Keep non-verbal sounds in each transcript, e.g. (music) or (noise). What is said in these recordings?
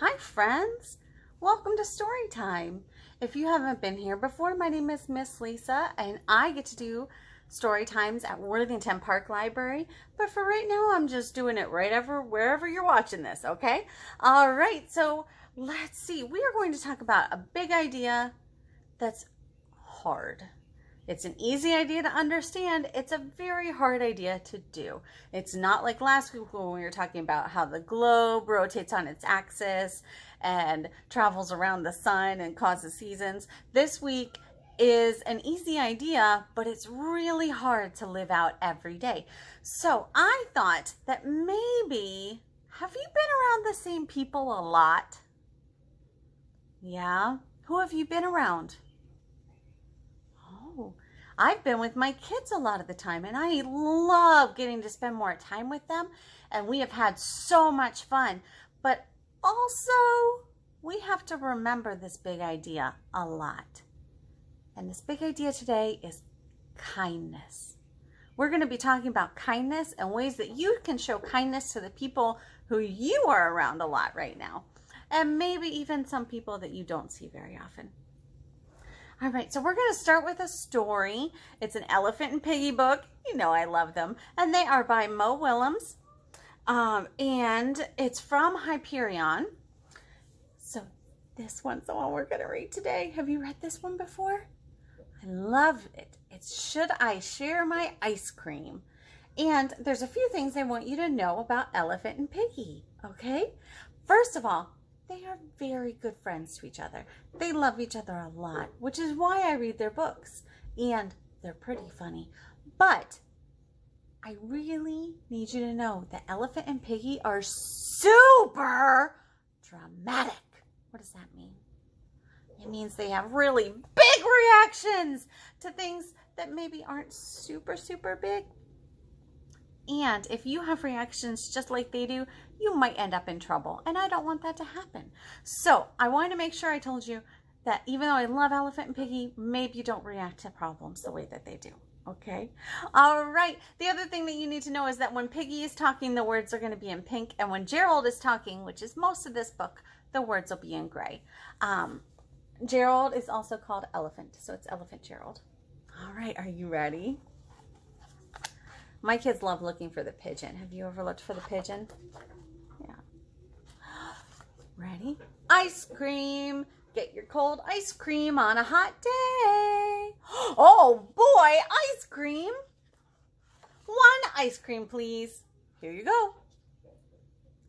Hi, friends. Welcome to Story Time. If you haven't been here before, my name is Miss Lisa, and I get to do story times at Worthington Park Library. But for right now, I'm just doing it right ever, wherever you're watching this, okay? All right, so let's see. We are going to talk about a big idea that's hard. It's an easy idea to understand. It's a very hard idea to do. It's not like last week when we were talking about how the globe rotates on its axis and travels around the sun and causes seasons. This week is an easy idea, but it's really hard to live out every day. So I thought that maybe, have you been around the same people a lot? Yeah? Who have you been around? I've been with my kids a lot of the time and I love getting to spend more time with them and we have had so much fun. But also, we have to remember this big idea a lot. And this big idea today is kindness. We're going to be talking about kindness and ways that you can show kindness to the people who you are around a lot right now. And maybe even some people that you don't see very often. All right, so we're going to start with a story. It's an Elephant and Piggie book. You know I love them. And they are by Mo Willems. Um, and it's from Hyperion. So this one's the one we're going to read today. Have you read this one before? I love it. It's Should I Share My Ice Cream? And there's a few things I want you to know about Elephant and Piggie, okay? First of all, they are very good friends to each other. They love each other a lot, which is why I read their books. And they're pretty funny. But I really need you to know that Elephant and Piggie are super dramatic. What does that mean? It means they have really big reactions to things that maybe aren't super, super big. And if you have reactions just like they do, you might end up in trouble. And I don't want that to happen. So I wanted to make sure I told you that even though I love Elephant and Piggie, maybe you don't react to problems the way that they do. Okay. All right. The other thing that you need to know is that when Piggie is talking, the words are going to be in pink. And when Gerald is talking, which is most of this book, the words will be in gray. Um, Gerald is also called Elephant. So it's Elephant Gerald. All right. Are you ready? My kids love looking for the pigeon. Have you ever looked for the pigeon? Ready? Ice cream. Get your cold ice cream on a hot day. (gasps) Oh boy, ice cream. One ice cream, please. Here you go.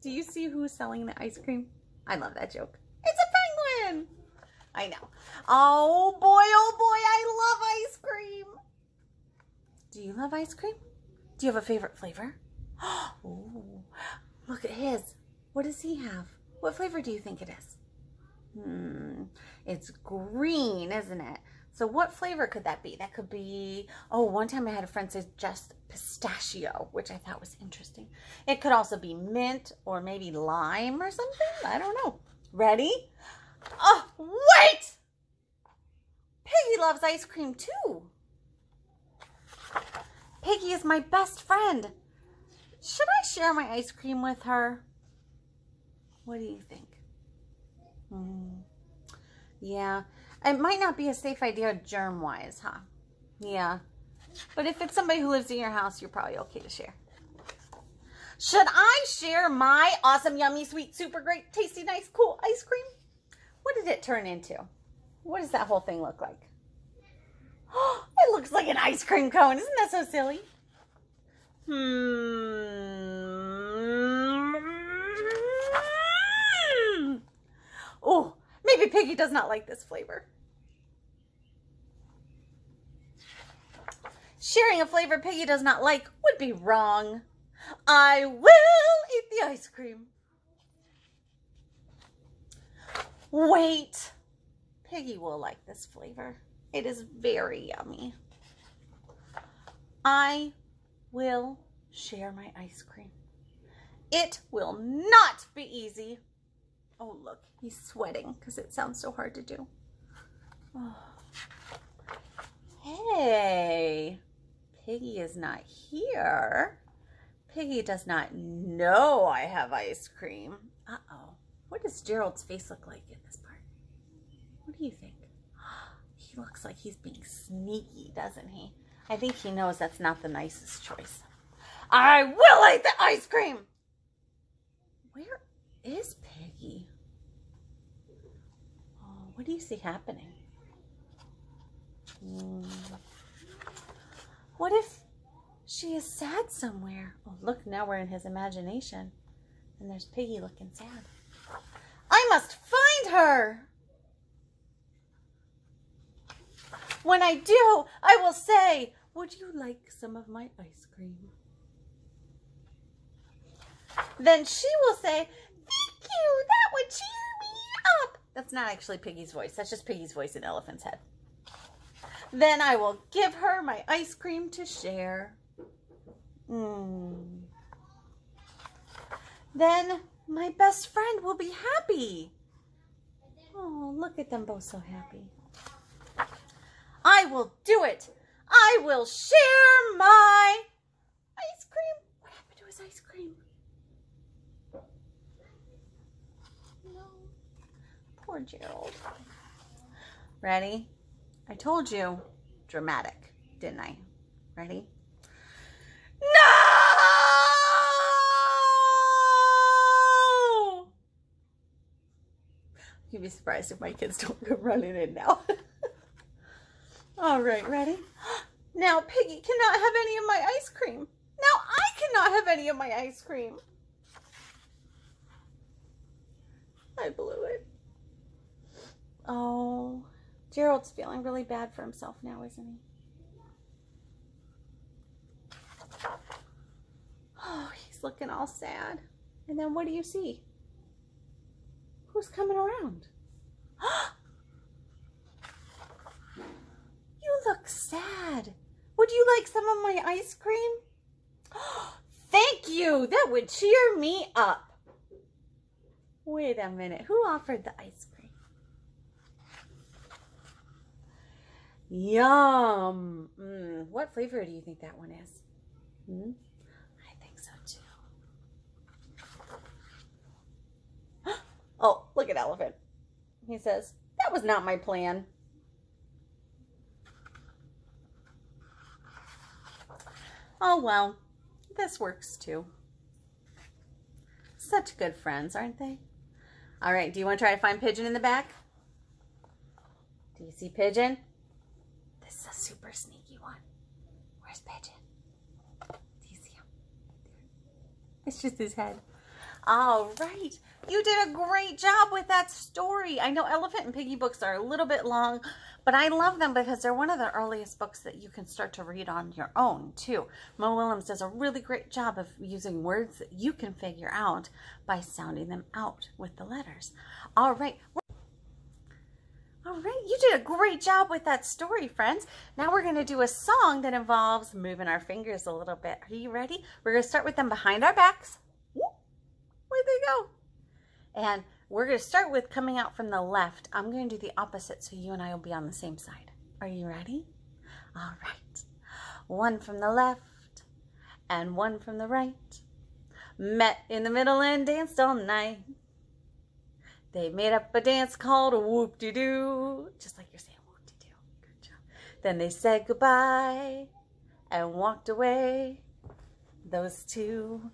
Do you see who's selling the ice cream? I love that joke. It's a penguin. I know. Oh boy, oh boy, I love ice cream. Do you love ice cream? Do you have a favorite flavor? (gasps) Oh, look at his. What does he have? What flavor do you think it is? Hmm, it's green, isn't it? So what flavor could that be? That could be, oh, one time I had a friend suggest pistachio, which I thought was interesting. It could also be mint or maybe lime or something. I don't know. Ready? Oh, wait! Piggie loves ice cream too. Piggie is my best friend. Should I share my ice cream with her? What do you think? Hmm. Yeah. It might not be a safe idea germ-wise, huh? Yeah. But if it's somebody who lives in your house, you're probably okay to share. Should I share my awesome, yummy, sweet, super great, tasty, nice, cool ice cream? What did it turn into? What does that whole thing look like? Oh, (gasps) it looks like an ice cream cone. Isn't that so silly? Hmm. Oh, maybe Piggie does not like this flavor. Sharing a flavor Piggie does not like would be wrong. I will eat the ice cream. Wait. Piggie will like this flavor. It is very yummy. I will share my ice cream. It will not be easy. Oh, look, he's sweating because it sounds so hard to do. Oh. Hey, Piggie is not here. Piggie does not know I have ice cream. Uh-oh. What does Gerald's face look like in this part? What do you think? (gasps) He looks like he's being sneaky, doesn't he? I think he knows that's not the nicest choice. I will eat the ice cream! Where is Piggie? Oh, what do you see happening? Hmm. What if she is sad somewhere? Oh, look, now we're in his imagination. And there's Piggie looking sad. I must find her! When I do, I will say, would you like some of my ice cream? Then she will say, you, that would cheer me up. That's not actually Piggie's voice. That's just Piggie's voice in Elephant's head. Then I will give her my ice cream to share. Mm. Then my best friend will be happy. Oh, look at them both so happy. I will do it. I will share my ice cream. What happened to his ice cream? Poor Gerald. Ready? I told you. Dramatic, didn't I? Ready? No! You'd be surprised if my kids don't come running in now. (laughs) All right, ready? (gasps) Now Piggie cannot have any of my ice cream. Now I cannot have any of my ice cream. I blew it. Oh, Gerald's feeling really bad for himself now, isn't he? Oh, he's looking all sad. And then what do you see? Who's coming around? (gasps) You look sad. Would you like some of my ice cream? (gasps) Thank you. That would cheer me up. Wait a minute. Who offered the ice cream? Yum. Mm, what flavor do you think that one is? Hmm? I think so too. (gasps) oh, look at Elephant. He says, that was not my plan. Oh well, this works too. Such good friends, aren't they? All right, do you want to try to find Pigeon in the back? Do you see Pigeon? This is a super sneaky one. Where's Pigeon? Do you see him? It's just his head. All right. You did a great job with that story. I know Elephant and Piggie books are a little bit long, but I love them because they're one of the earliest books that you can start to read on your own, too. Mo Willems does a really great job of using words that you can figure out by sounding them out with the letters. All right. All right, you did a great job with that story, friends. Now we're going to do a song that involves moving our fingers a little bit. Are you ready? We're going to start with them behind our backs. Where'd they go? And we're going to start with coming out from the left. I'm going to do the opposite so you and I will be on the same side. Are you ready? All right. One from the left and one from the right. Met in the middle and danced all night. They made up a dance called a Whoop-De-Doo. Just like you're saying Whoop-De-Doo. Good job. Then they said goodbye and walked away. Those two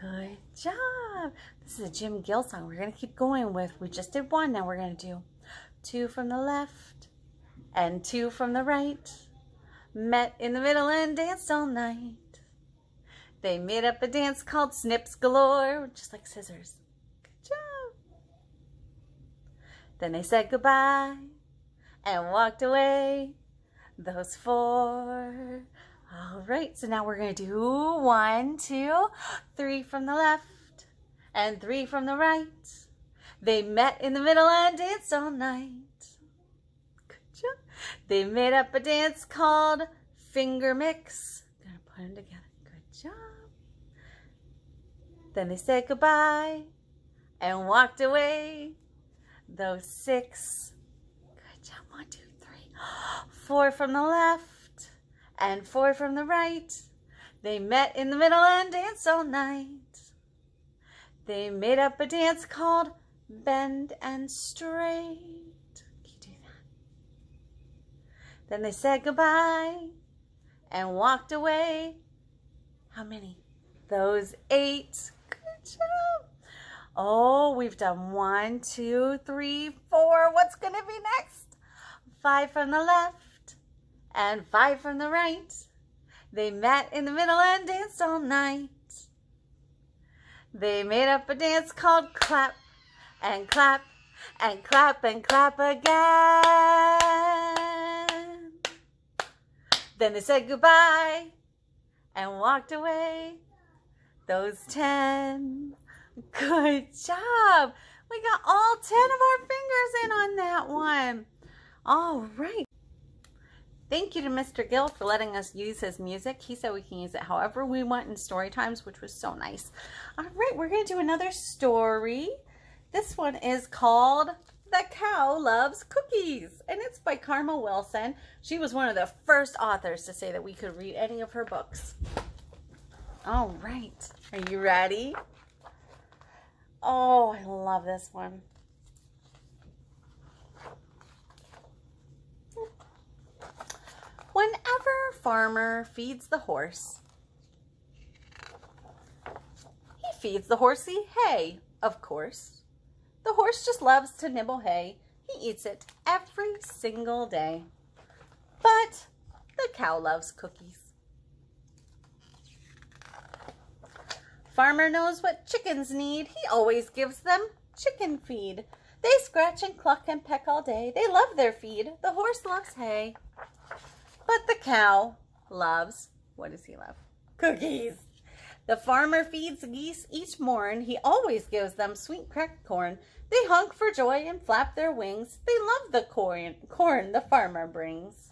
Good job. This is a Jim Gill song. We're going to keep going with, we just did one. Now we're going to do two from the left and two from the right. Met in the middle and danced all night. They made up a dance called Snips Galore, just like scissors. Good job. Then they said goodbye and walked away. Those four all right, so now we're going to do one, two, three from the left and three from the right. They met in the middle and danced all night. Good job. They made up a dance called Finger Mix. Gonna put them together. Good job. Then they said goodbye and walked away. Those six. Good job. One, two, three. (gasps) Four from the left and four from the right. They met in the middle and danced all night. They made up a dance called bend and straight. Can you do that? Then they said goodbye and walked away. How many? Those eight. Good job. Oh, we've done one, two, three, four. What's going to be next? Five from the left and five from the right. They met in the middle and danced all night. They made up a dance called clap and clap and clap and clap again. Then they said goodbye and walked away. Those ten. Good job. We got all 10 of our fingers in on that one. All right. Thank you to Mr. Gill for letting us use his music. He said we can use it however we want in story times, which was so nice. All right, we're going to do another story. This one is called The Cow Loves Cookies, and it's by Karma Wilson. She was one of the first authors to say that we could read any of her books. All right, are you ready? Oh, I love this one. Whenever farmer feeds the horse, he feeds the horsey hay, of course. The horse just loves to nibble hay. He eats it every single day. But the cow loves cookies. Farmer knows what chickens need. He always gives them chicken feed. They scratch and cluck and peck all day. They love their feed. The horse loves hay. But the cow loves, what does he love? Cookies. The farmer feeds geese each morn. He always gives them sweet cracked corn. They honk for joy and flap their wings. They love the corn, corn the farmer brings.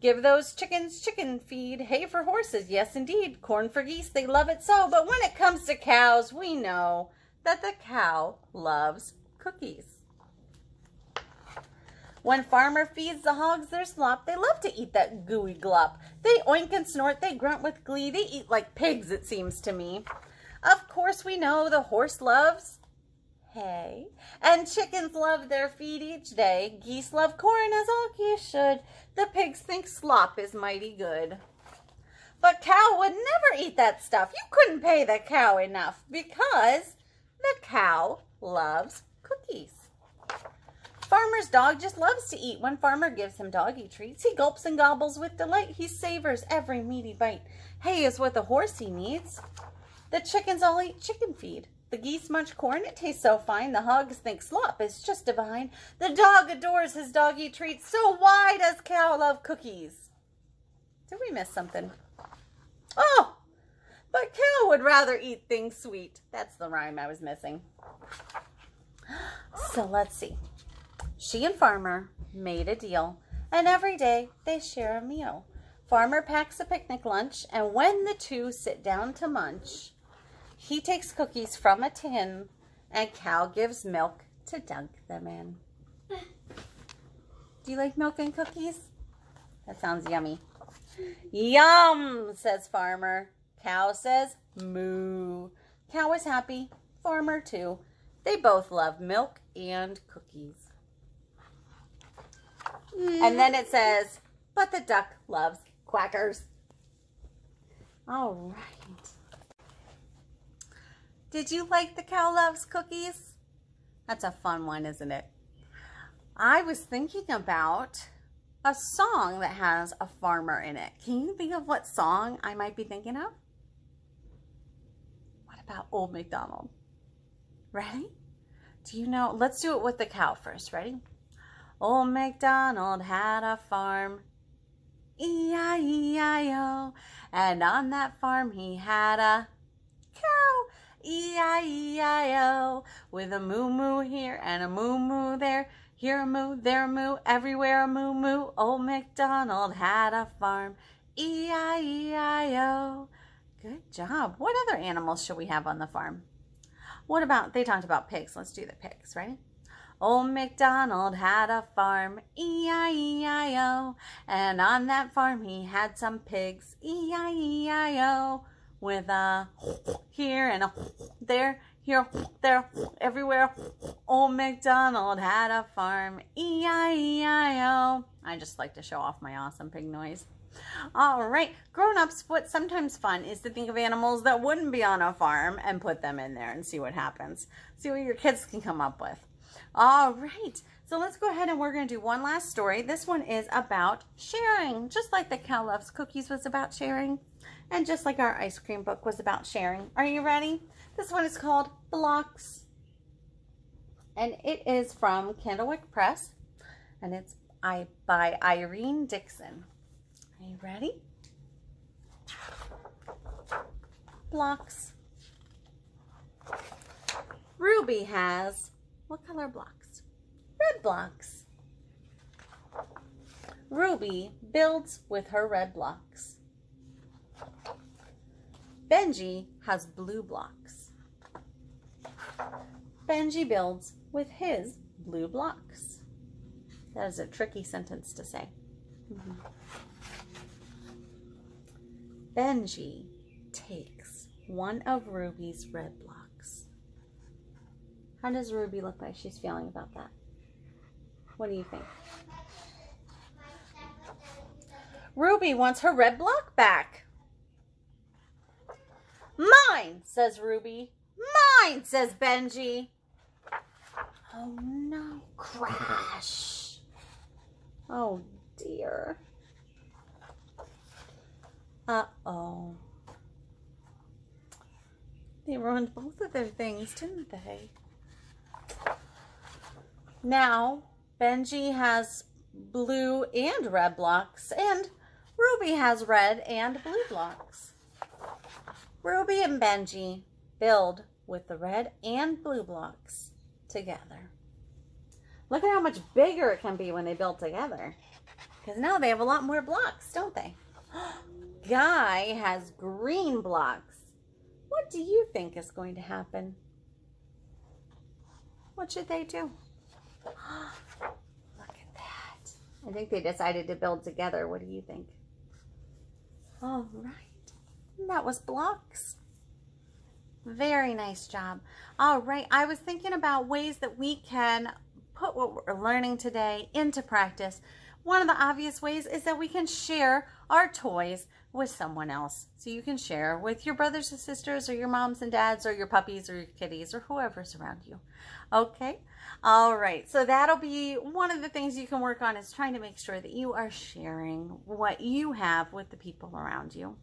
Give those chickens chicken feed. Hay for horses, yes indeed. Corn for geese, they love it so. But when it comes to cows, we know that the cow loves cookies. When farmer feeds the hogs their slop, they love to eat that gooey glop. They oink and snort, they grunt with glee, they eat like pigs, it seems to me. Of course we know the horse loves hay, and chickens love their feed each day. Geese love corn as all geese should. The pigs think slop is mighty good. But cow would never eat that stuff. You couldn't pay the cow enough because the cow loves cookies. Farmer's dog just loves to eat. When farmer gives him doggy treats, he gulps and gobbles with delight. He savors every meaty bite. Hay is what the horsey needs. The chickens all eat chicken feed. The geese munch corn, it tastes so fine. The hogs think slop is just divine. The dog adores his doggy treats. So why does cow love cookies? Did we miss something? Oh, but cow would rather eat things sweet. That's the rhyme I was missing. So let's see. She and Farmer made a deal, and every day they share a meal. Farmer packs a picnic lunch, and when the two sit down to munch, he takes cookies from a tin, and Cow gives milk to dunk them in. Do you like milk and cookies? That sounds yummy. Yum, says Farmer. Cow says moo. Cow is happy. Farmer too. They both love milk and cookies. And then it says, but the duck loves quackers. All right. Did you like the cow loves cookies? That's a fun one, isn't it? I was thinking about a song that has a farmer in it. Can you think of what song I might be thinking of? What about Old MacDonald? Ready? Do you know? Let's do it with the cow first. Ready? Old MacDonald had a farm, E-I-E-I-O, and on that farm he had a E-I-E-I-O, with a moo-moo here and a moo-moo there, here a moo, there a moo, everywhere a moo-moo. Old MacDonald had a farm, E-I-E-I-O. Good job. What other animals should we have on the farm? What about, they talked about pigs. Let's do the pigs, right? Old MacDonald had a farm, E-I-E-I-O, and on that farm he had some pigs, E-I-E-I-O, with a here and a there, here, there, everywhere. Old MacDonald had a farm. E-I-E-I-O. I just like to show off my awesome pig noise. All right, grown-ups, what's sometimes fun is to think of animals that wouldn't be on a farm and put them in there and see what happens. See what your kids can come up with. All right, so let's go ahead and we're going to do one last story. This one is about sharing, just like the Cow Loves Cookies was about sharing, and just like our ice cream book was about sharing. Are you ready? This one is called Blocks, and it is from Candlewick Press, and it's by Irene Dickson. Are you ready? Blocks. Ruby has what color blocks? Red blocks. Ruby builds with her red blocks. Benji has blue blocks. Benji builds with his blue blocks. That is a tricky sentence to say. Mm -hmm. Benji takes one of Ruby's red blocks. How does Ruby look like she's feeling about that? What do you think? Ruby wants her red block back. Mine, says Ruby. Mine, says Benji. Oh no, crash. Oh dear. Uh-oh. They ruined both of their things, didn't they? Now, Benji has blue and red blocks, and Ruby has red and blue blocks. Ruby and Benji build with the red and blue blocks together. Look at how much bigger it can be when they build together. Because now they have a lot more blocks, don't they? (gasps) guy has green blocks. What do you think is going to happen? What should they do? (gasps) Look at that. I think they decided to build together. What do you think? All right. That was blocks. Very nice job. All right. I was thinking about ways that we can put what we're learning today into practice. One of the obvious ways is that we can share our toys with someone else. So you can share with your brothers and sisters or your moms and dads or your puppies or your kitties or whoever's around you. Okay? All right. So that'll be one of the things you can work on is trying to make sure that you are sharing what you have with the people around you.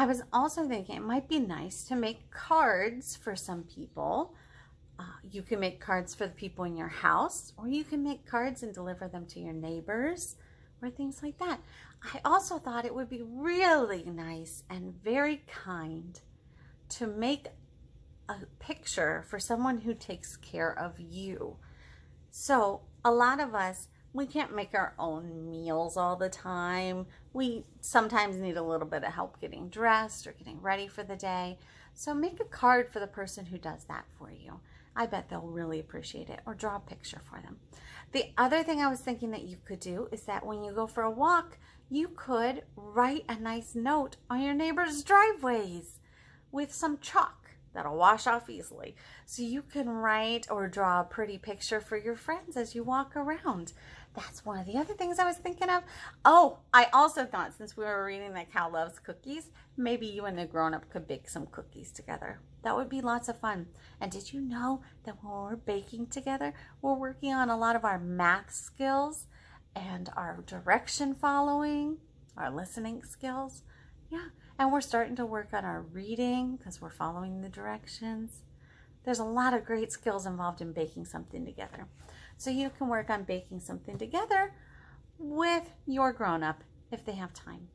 I was also thinking it might be nice to make cards for some people. Uh, you can make cards for the people in your house, or you can make cards and deliver them to your neighbors or things like that. I also thought it would be really nice and very kind to make a picture for someone who takes care of you. So a lot of us, we can't make our own meals all the time. We sometimes need a little bit of help getting dressed or getting ready for the day. So make a card for the person who does that for you. I bet they'll really appreciate it or draw a picture for them. The other thing I was thinking that you could do is that when you go for a walk, you could write a nice note on your neighbor's driveways with some chalk that'll wash off easily. So you can write or draw a pretty picture for your friends as you walk around. That's one of the other things I was thinking of. Oh, I also thought since we were reading that Cow Loves Cookies, maybe you and the grown-up could bake some cookies together. That would be lots of fun. And did you know that when we're baking together, we're working on a lot of our math skills and our direction following, our listening skills. Yeah, and we're starting to work on our reading because we're following the directions. There's a lot of great skills involved in baking something together. So you can work on baking something together with your grown-up if they have time.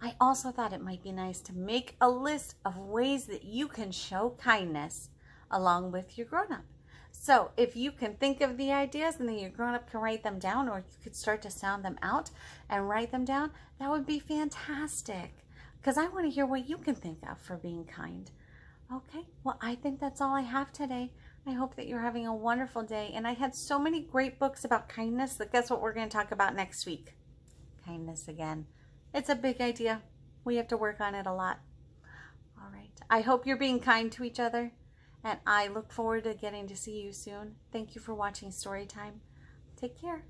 I also thought it might be nice to make a list of ways that you can show kindness along with your grown-up. So if you can think of the ideas and then your grown-up can write them down or you could start to sound them out and write them down, that would be fantastic. Because I want to hear what you can think of for being kind. Okay, well, I think that's all I have today. I hope that you're having a wonderful day. And I had so many great books about kindness that guess what we're going to talk about next week? Kindness again. It's a big idea. We have to work on it a lot. All right. I hope you're being kind to each other. And I look forward to getting to see you soon. Thank you for watching Story Time. Take care.